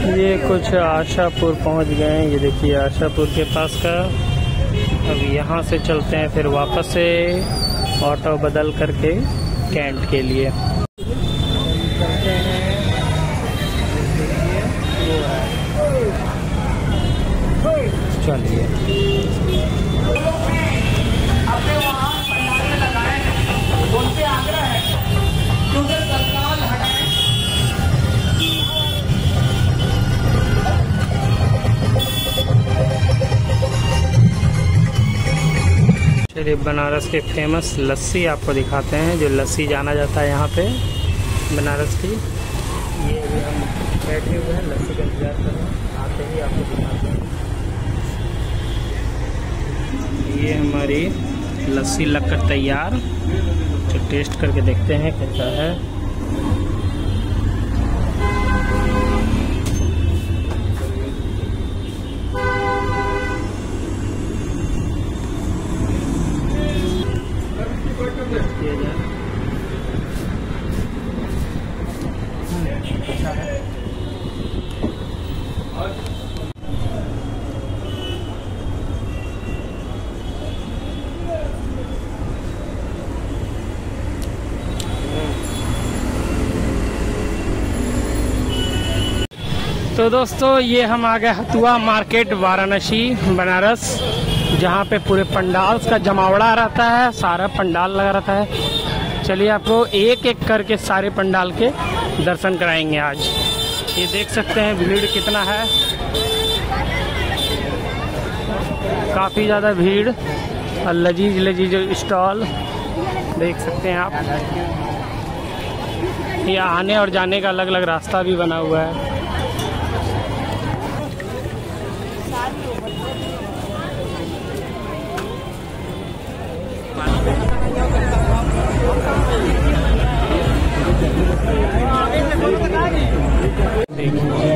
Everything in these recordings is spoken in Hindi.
ये कुछ आशापुर पहुँच गए हैं। ये देखिए, आशापुर के पास का। अब यहाँ से चलते हैं फिर वापस से ऑटो बदल करके कैंट के लिए। चलिए। बनारस के फ़ेमस लस्सी आपको दिखाते हैं, जो लस्सी जाना जाता है यहाँ पे बनारस की। ये अभी हम बैठे हुए हैं, लस्सी का इंतज़ार कर रहे हैं। आते ही आपको दिखाते हैं। ये हमारी लस्सी लगकर तैयार। जो टेस्ट करके देखते हैं, कैसा है। तो दोस्तों ये हम आ गए हथुआ मार्केट वाराणसी बनारस। जहाँ पे पूरे पंडाल का जमावड़ा रहता है, सारा पंडाल लगा रहता है। चलिए आपको एक एक करके सारे पंडाल के दर्शन कराएँगे आज। ये देख सकते हैं भीड़ कितना है। काफ़ी ज़्यादा भीड़। और लजीज लजीज स्टॉल, देख सकते हैं आप। ये आने और जाने का अलग अलग रास्ता भी बना हुआ है। देखिए भीड़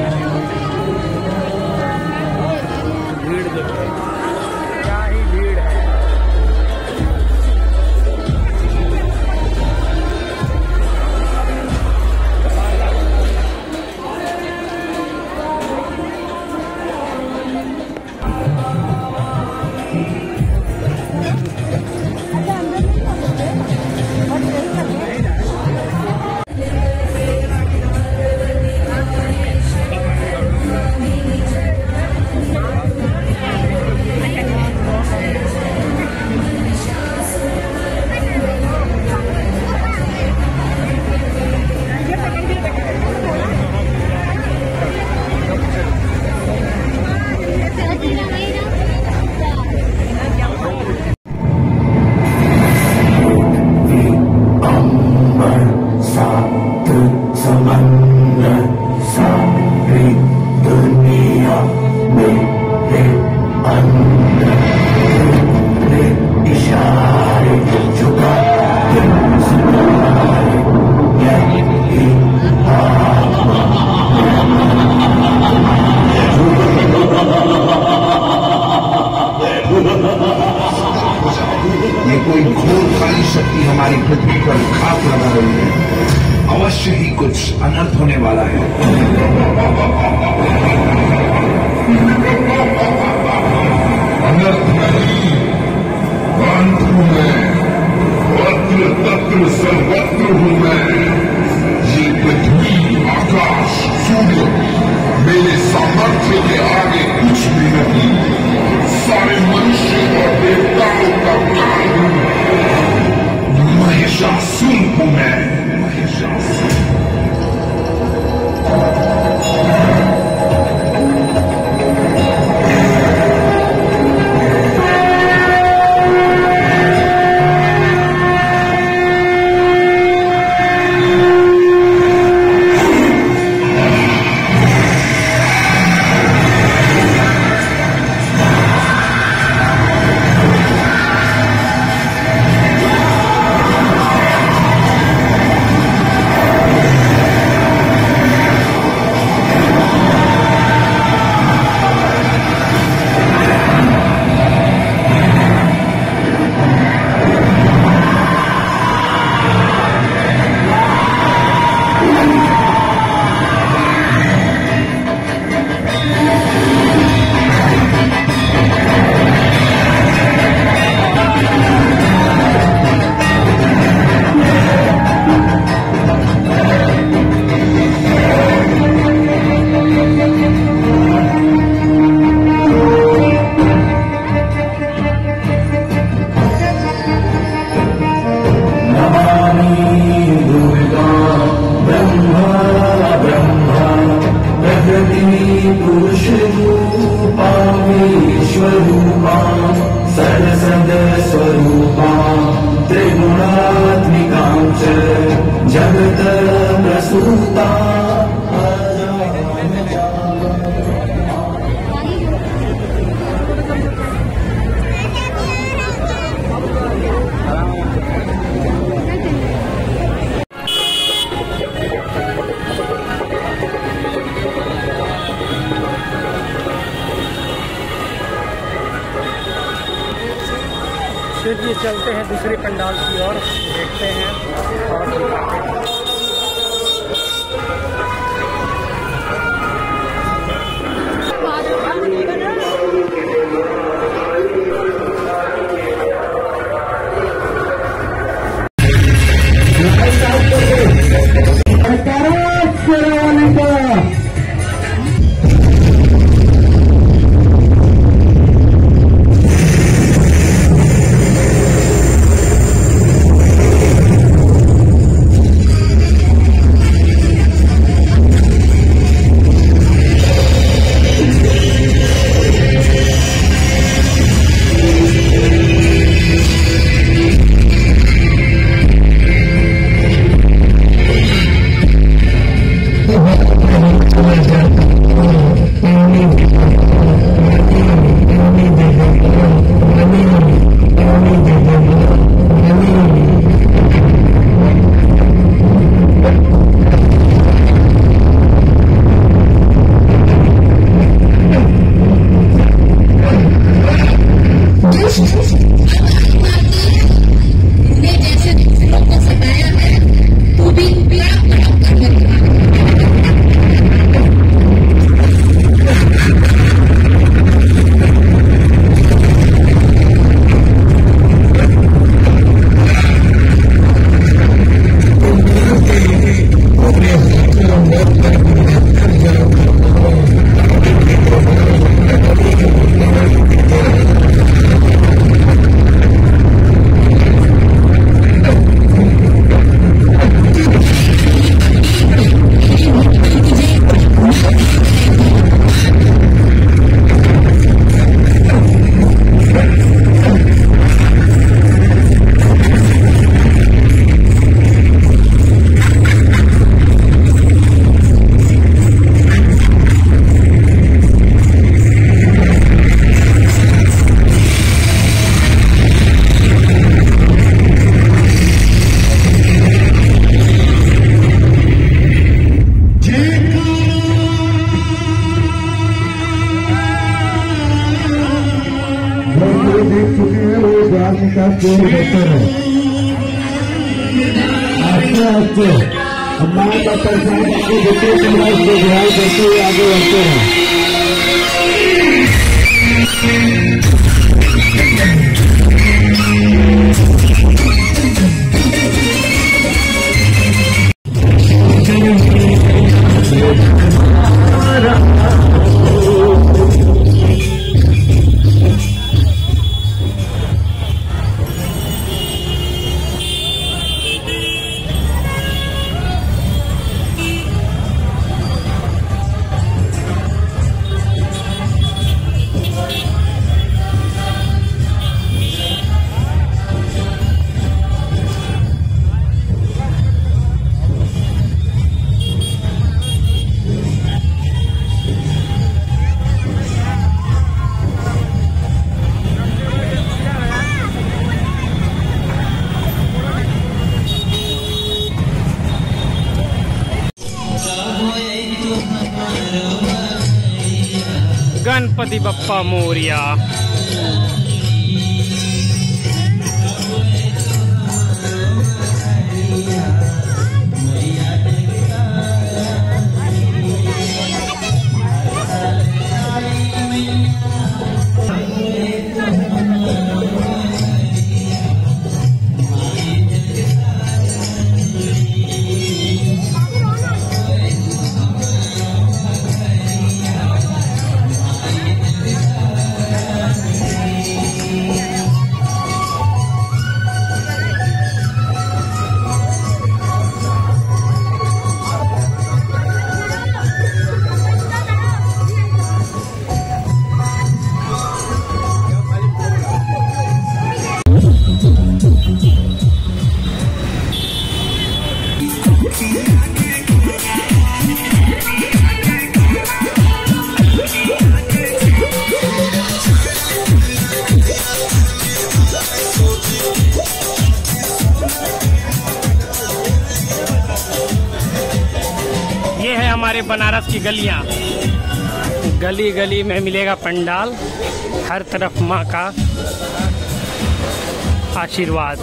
अवश्य ही कुछ अनर्थ होने वाला है। अनर्थ नहीं अंत हूँ मैं तत्र सर्वत्र हूँ मैं। ये पृथ्वी, आकाश, सूर्य, मेरे सामर्थ्य के आगे कुछ भी नहीं। चलते हैं दूसरे पंडाल की ओर देखते हैं। और देख चुके हैं वो द्वार के पास ज़ोर है आस्ते आस्ते हमारे डॉक्टर साहब आपको देखते समाज को गुहार करते हुए आगे बढ़ते हैं Papa di Bappa की गलियाँ। गली गली में मिलेगा पंडाल हर तरफ़ माँ का आशीर्वाद।